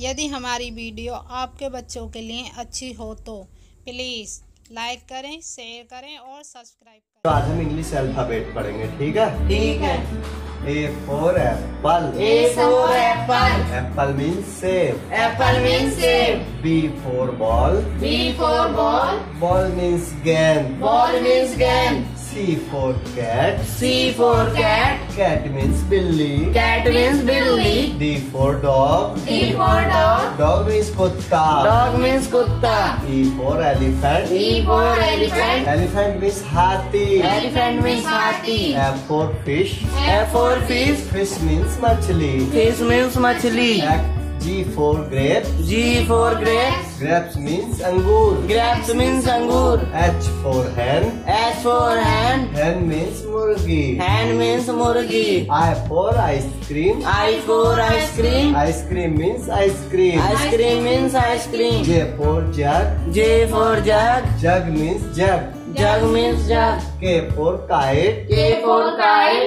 यदि हमारी वीडियो आपके बच्चों के लिए अच्छी हो तो प्लीज़ लाइक करें शेयर करें और सब्सक्राइब तो आज हम इंग्लिश अल्फ़ाबेट पढ़ेंगे ठीक है ठीक है A for apple A for apple. Apple mean सेब Apple means save. B for ball B for ball. Ball means गेंद Ball means gun. C for cat C for cat. Cat means बिल्ली Cat means billy. D for dog D for dog. Dog means कुत्ता Dog means kutta. E for elephant E for elephant. Elephant means हाथी Elephant means hathi. F for fish F for fish. Fish means मछली Fish means machli. G for grape G for grape grapes means अंगूर grapes means अंगूर H for hen H for hen hen means मुर्गी hen means मुर्गी I for ice cream I for ice cream ice cream means ice cream ice cream means ice cream J for jug J for jug jug means jug jug means jug K for kite K for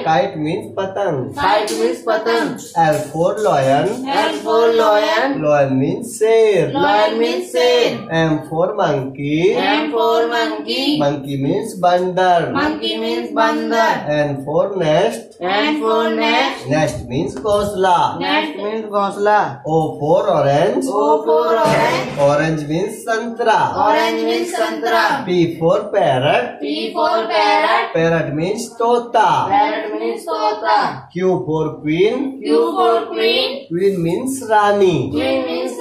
kite means पतंग kite means पतंग L for lion L for lion lion means शेर lion means शेर M for monkey M for monkey monkey means बंदर monkey means बंदर N for nest N for nest nest means घोसला nest means घोसला O for orange O for orange orange means संतरा orange means संतरा P for parrot P for parrot parrot means तोता parrot तोता. Q for queen Q for queen. Queen means Rani. Queen means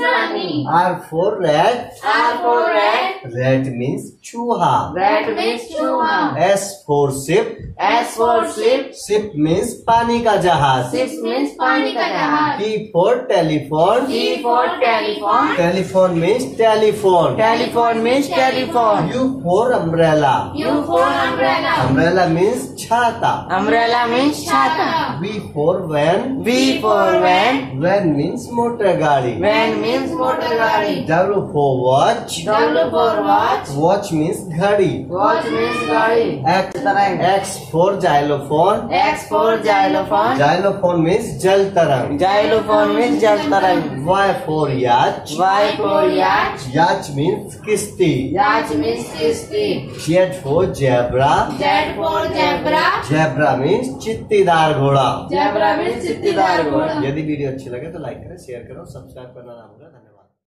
Rani. R for rat R for rat. Rat means चूहा Rat means चूहा. S for ship S for ship. Ship means पानी का जहाज़ Ship means पानी का जहाज़. T for telephone T for telephone. Telephone means telephone Telephone means telephone. U for umbrella U for umbrella. Umbrella means छाता Umbrella means छाता. V for van V for van. Van means motor गाड़ी Van means motor गाड़ी. W for watch W for watch. Watch means घड़ी Watch means गाड़ी. X X for xylophone X for xylophone. Xylophone means जल तरंग Xylophone means जल तरंग. Y for yacht Y for yacht. Yacht means किश्ती Yacht means kisti. Z for zebra Z for zebra. Zebra means चित्तीदार घोड़ा Zebra means चित्तीदार घोड़ा. यदि वीडियो अच्छी लगे तो लाइक करें शेयर करो सब्सक्राइब करना ना भूलें